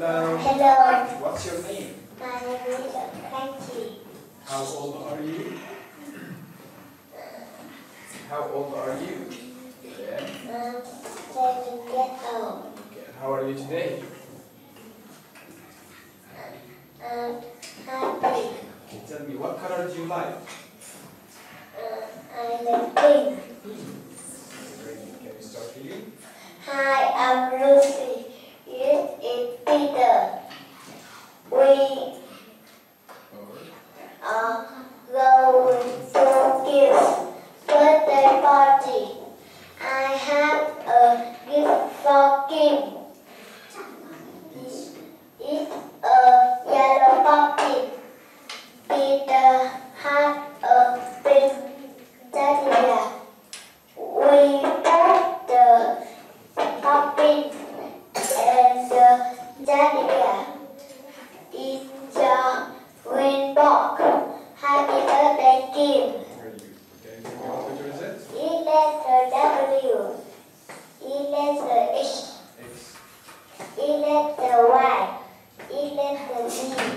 Hello. Hello, What's your name? my name is Frankie. How old are you? How old are you? Yeah. I'm seven years old. Okay. How are you today? I'm happy. Okay, tell me what color do you like? Uh, I'm a pink. Very good. Can you start reading? Hi, I'm Lucy. This is Peter. To give birthday party. I have a gift for Kim. It's a yellow puppy. Peter has a pink teddy bear. We the puppy and the teddy bear. play game. Very letter W. E letter H. X. E letter Y. E letter Z.